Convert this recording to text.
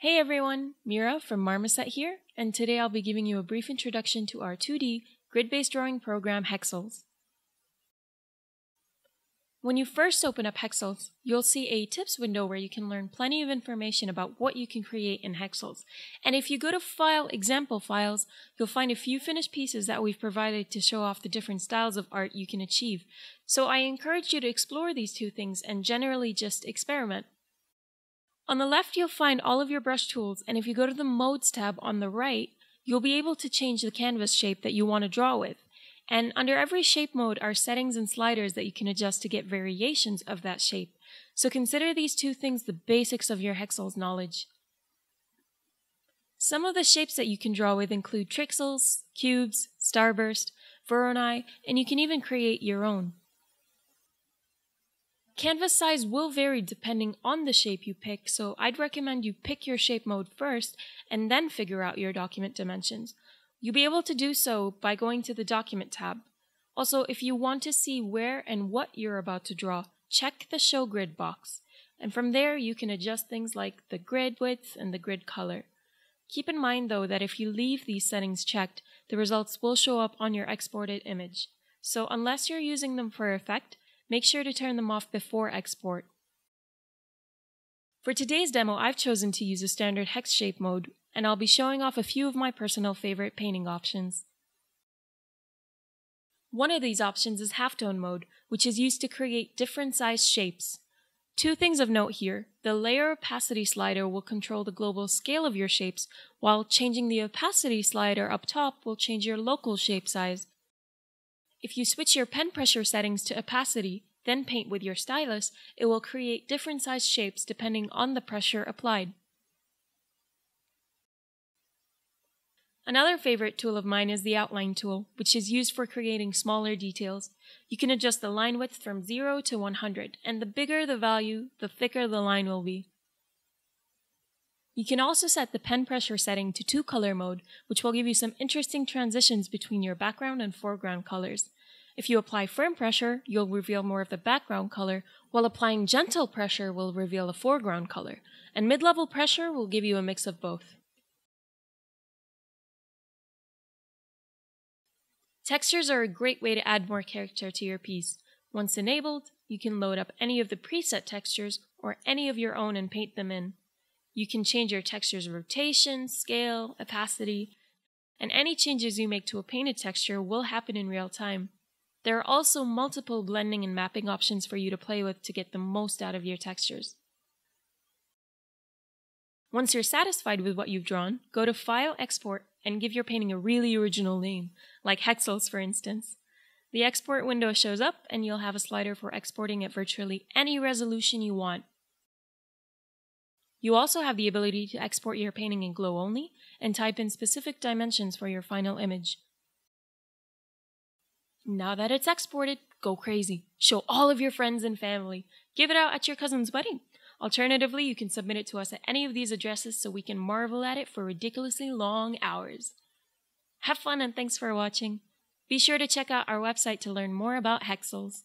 Hey everyone, Mira from Marmoset here, and today I'll be giving you a brief introduction to our 2D grid-based drawing program Hexels. When you first open up Hexels, you'll see a tips window where you can learn plenty of information about what you can create in Hexels. And if you go to File, Example Files, you'll find a few finished pieces that we've provided to show off the different styles of art you can achieve. So I encourage you to explore these two things and generally just experiment. On the left, you'll find all of your brush tools, and if you go to the Modes tab on the right, you'll be able to change the canvas shape that you want to draw with. And under every shape mode are settings and sliders that you can adjust to get variations of that shape. So consider these two things the basics of your Hexels knowledge. Some of the shapes that you can draw with include trixels, cubes, starburst, Voronoi, and you can even create your own. Canvas size will vary depending on the shape you pick, so I'd recommend you pick your shape mode first and then figure out your document dimensions. You'll be able to do so by going to the Document tab. Also, if you want to see where and what you're about to draw, check the Show Grid box, and from there you can adjust things like the grid width and the grid color. Keep in mind though that if you leave these settings checked, the results will show up on your exported image. So unless you're using them for effect, make sure to turn them off before export. For today's demo, I've chosen to use a standard hex shape mode, and I'll be showing off a few of my personal favorite painting options. One of these options is halftone mode, which is used to create different size shapes. Two things of note here. The layer opacity slider will control the global scale of your shapes, while changing the opacity slider up top will change your local shape size. If you switch your pen pressure settings to opacity, then paint with your stylus, it will create different size shapes depending on the pressure applied. Another favorite tool of mine is the outline tool, which is used for creating smaller details. You can adjust the line width from 0 to 100, and the bigger the value, the thicker the line will be. You can also set the pen pressure setting to two color mode, which will give you some interesting transitions between your background and foreground colors. If you apply firm pressure, you'll reveal more of the background color, while applying gentle pressure will reveal a foreground color, and mid-level pressure will give you a mix of both. Textures are a great way to add more character to your piece. Once enabled, you can load up any of the preset textures or any of your own and paint them in. You can change your texture's rotation, scale, opacity, and any changes you make to a painted texture will happen in real time. There are also multiple blending and mapping options for you to play with to get the most out of your textures. Once you're satisfied with what you've drawn, go to File, Export, and give your painting a really original name, like Hexels for instance. The export window shows up and you'll have a slider for exporting at virtually any resolution you want. You also have the ability to export your painting in glow only and type in specific dimensions for your final image. Now that it's exported, go crazy. Show all of your friends and family. Give it out at your cousin's wedding. Alternatively, you can submit it to us at any of these addresses so we can marvel at it for ridiculously long hours. Have fun and thanks for watching. Be sure to check out our website to learn more about Hexels.